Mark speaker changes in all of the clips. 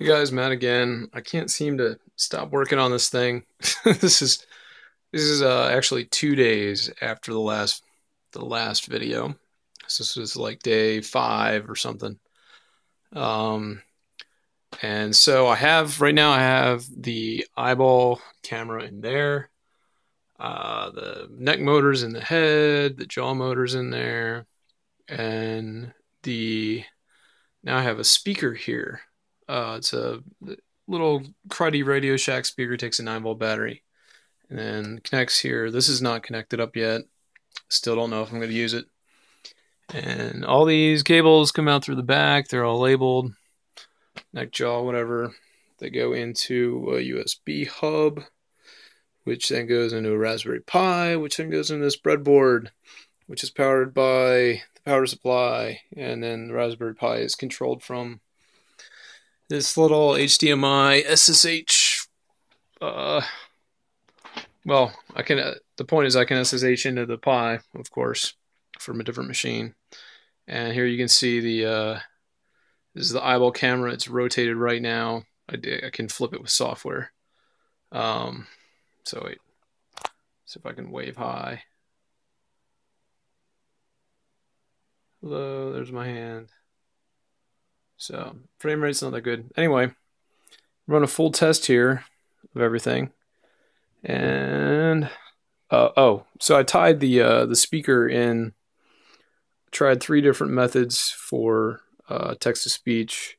Speaker 1: Hey guys, Matt again. I can't seem to stop working on this thing. this is this is uh, actually two days after the last the last video. So this was like day five or something. Um, and so I have right now I have the eyeball camera in there, uh, the neck motors in the head, the jaw motors in there, and the now I have a speaker here uh, it's a little cruddy Radio Shack speaker, takes a 9 volt battery, and then connects here. This is not connected up yet. Still don't know if I'm going to use it. And all these cables come out through the back. They're all labeled, neck jaw, whatever. They go into a USB hub, which then goes into a Raspberry Pi, which then goes into this breadboard, which is powered by the power supply. And then the Raspberry Pi is controlled from this little HDMI SSH. Uh, well, I can. Uh, the point is, I can SSH into the Pi, of course, from a different machine. And here you can see the. Uh, this is the eyeball camera. It's rotated right now. I, I can flip it with software. Um, so wait. See if I can wave hi. Hello, there's my hand. So frame rate's not that good. Anyway, run a full test here of everything. And uh, oh, so I tied the uh, the speaker in. Tried three different methods for uh, text to speech.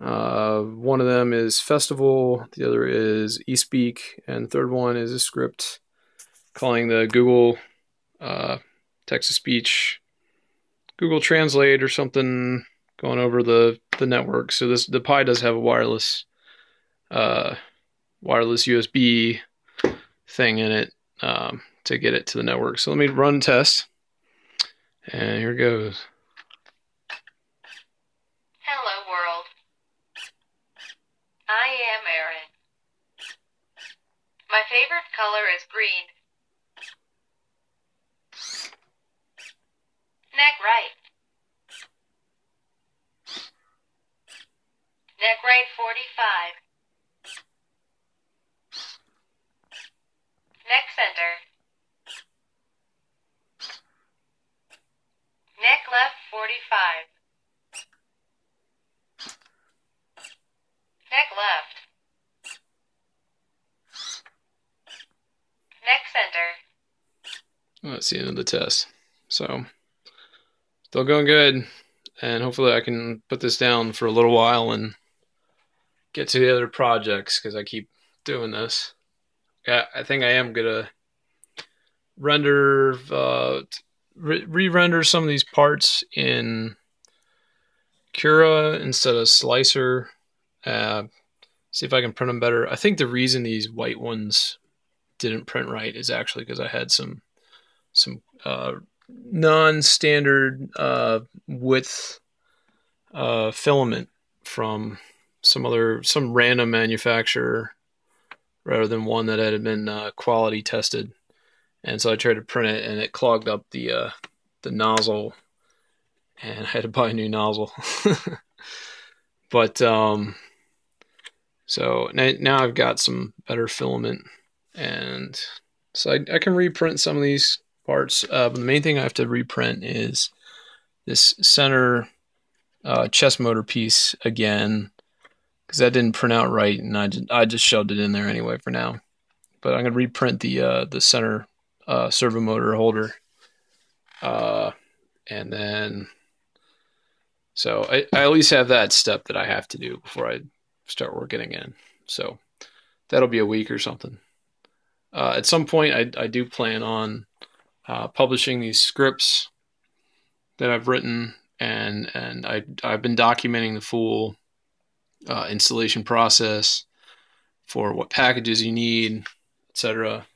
Speaker 1: Uh, one of them is Festival, the other is eSpeak, and the third one is a script calling the Google uh, text to speech Google Translate or something going over the the network. So this the Pi does have a wireless uh, wireless USB thing in it um, to get it to the network. So let me run test, and here goes.
Speaker 2: Hello world. I am Aaron. My favorite color is green. Neck right. Neck right 45. Neck center. Neck left 45. Neck left. Neck center.
Speaker 1: That's the end of the test. So, still going good. And hopefully I can put this down for a little while and get to the other projects because I keep doing this. Yeah, I think I am gonna render, uh, re-render some of these parts in Cura instead of Slic3r. Uh, see if I can print them better. I think the reason these white ones didn't print right is actually because I had some some uh, non-standard uh, width uh, filament from some other some random manufacturer rather than one that had been uh, quality tested. And so I tried to print it, and it clogged up the uh, the nozzle, and I had to buy a new nozzle. but um, so now I've got some better filament, and so I, I can reprint some of these parts. Uh, but the main thing I have to reprint is this center uh, chest motor piece again because that didn't print out right, and I just, I just shoved it in there anyway for now. But I'm gonna reprint the uh, the center uh, servo motor holder, uh, and then so I, I at least have that step that I have to do before I start working again. So that'll be a week or something. Uh, at some point, I, I do plan on uh, publishing these scripts that I've written, and and I I've been documenting the full uh, installation process for what packages you need, etc.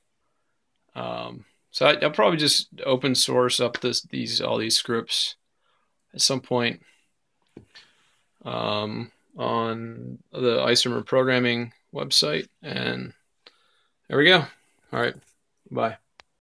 Speaker 1: Um, so I, will probably just open source up this these all these scripts at some point um, on the Isomer programming website, and there we go. All right, bye.